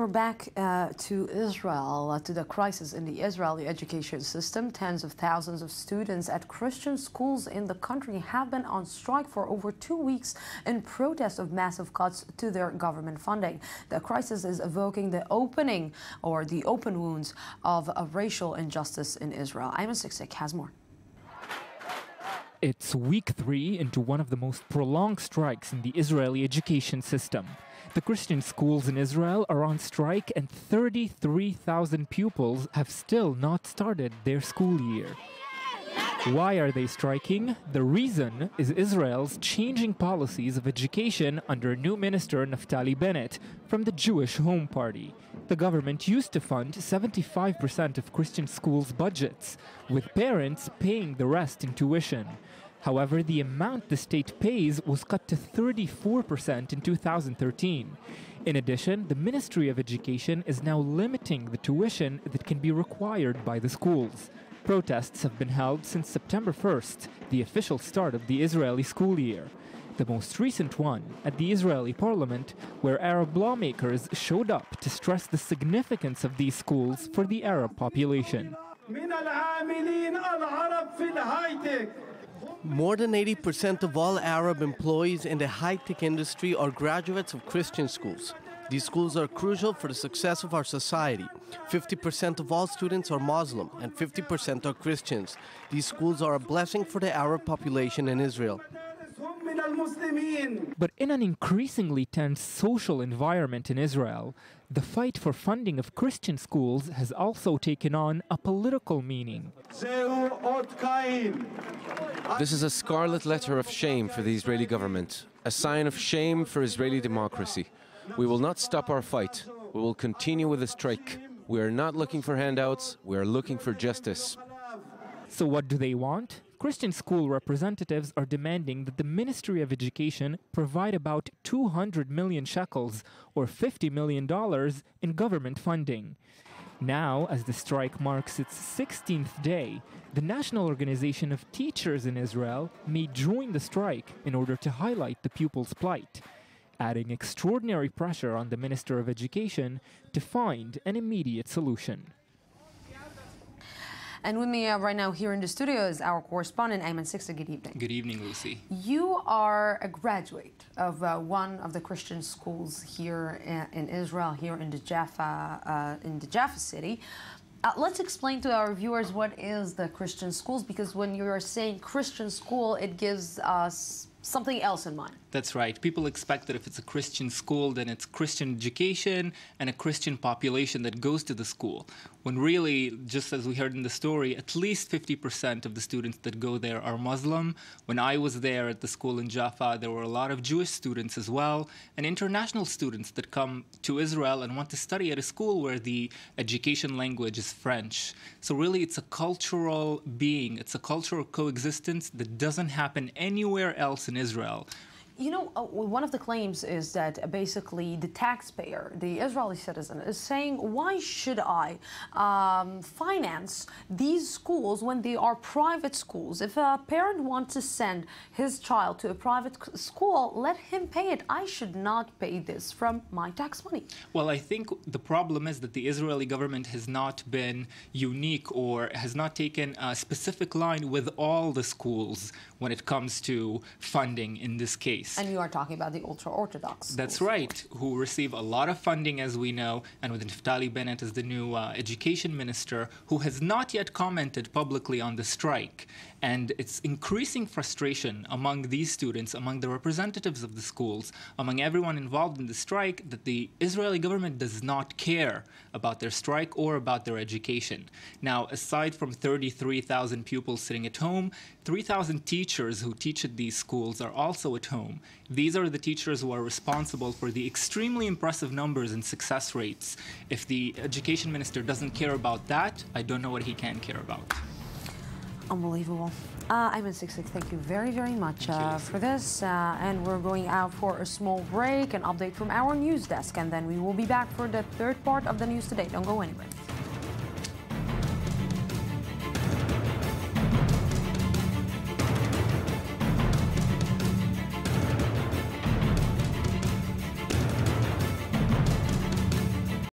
We're back uh, to Israel, uh, to the crisis in the Israeli education system. Tens of thousands of students at Christian schools in the country have been on strike for over two weeks in protest of massive cuts to their government funding. The crisis is evoking the opening or the open wounds of a racial injustice in Israel. Ayman Siksik has more. It's week three into one of the most prolonged strikes in the Israeli education system. The Christian schools in Israel are on strike, and 33,000 pupils have still not started their school year. Why are they striking? The reason is Israel's changing policies of education under new minister Naftali Bennett from the Jewish Home Party. The government used to fund 75% of Christian schools' budgets, with parents paying the rest in tuition. However, the amount the state pays was cut to 34% in 2013. In addition, the Ministry of Education is now limiting the tuition that can be required by the schools. Protests have been held since September 1st, the official start of the Israeli school year. The most recent one at the Israeli parliament, where Arab lawmakers showed up to stress the significance of these schools for the Arab population. More than 80% of all Arab employees in the high tech industry are graduates of Christian schools. These schools are crucial for the success of our society. 50% of all students are Muslim and 50% are Christians. These schools are a blessing for the Arab population in Israel. But in an increasingly tense social environment in Israel, the fight for funding of Christian schools has also taken on a political meaning. This is a scarlet letter of shame for the Israeli government, a sign of shame for Israeli democracy. We will not stop our fight. We will continue with the strike. We are not looking for handouts, we are looking for justice. So, what do they want? Christian school representatives are demanding that the Ministry of Education provide about 200 million shekels, or $50 million, in government funding. Now, as the strike marks its 16th day, the National Organization of Teachers in Israel may join the strike in order to highlight the pupils' plight, adding extraordinary pressure on the Minister of Education to find an immediate solution. And with me uh, right now here in the studio is our correspondent, Ayman Siksik. Good evening. Good evening, Lucy. You are a graduate of uh, one of the Christian schools here in, in Israel, here in the Jaffa, uh, in the Jaffa city. Uh, let's explain to our viewers what is the Christian schools, because when you're saying Christian school, it gives us something else in mind. That's right. People expect that if it's a Christian school, then it's Christian education and a Christian population that goes to the school. When really, just as we heard in the story, at least 50% of the students that go there are Muslim. When I was there at the school in Jaffa, there were a lot of Jewish students as well, and international students that come to Israel and want to study at a school where the education language is French. So, really, it's a cultural being, it's a cultural coexistence that doesn't happen anywhere else in Israel. You know, uh, one of the claims is that basically the taxpayer, the Israeli citizen, is saying, why should I um, finance these schools when they are private schools? If a parent wants to send his child to a private school, let him pay it. I should not pay this from my tax money. Well, I think the problem is that the Israeli government has not been unique or has not taken a specific line with all the schools when it comes to funding in this case. And you are talking about the ultra Orthodox. That's right, who receive a lot of funding, as we know, and with Naftali Bennett as the new uh, education minister, who has not yet commented publicly on the strike. And it's increasing frustration among these students, among the representatives of the schools, among everyone involved in the strike, that the Israeli government does not care about their strike or about their education. Now, aside from 33,000 pupils sitting at home, 3,000 teachers who teach at these schools are also at home. These are the teachers who are responsible for the extremely impressive numbers and success rates. If the education minister doesn't care about that, I don't know what he can care about. Unbelievable. Uh, Ayman Siksik, thank you very, very much uh, for this. Uh, and we're going out for a small break, an update from our news desk, and then we will be back for the third part of the news today. Don't go anywhere.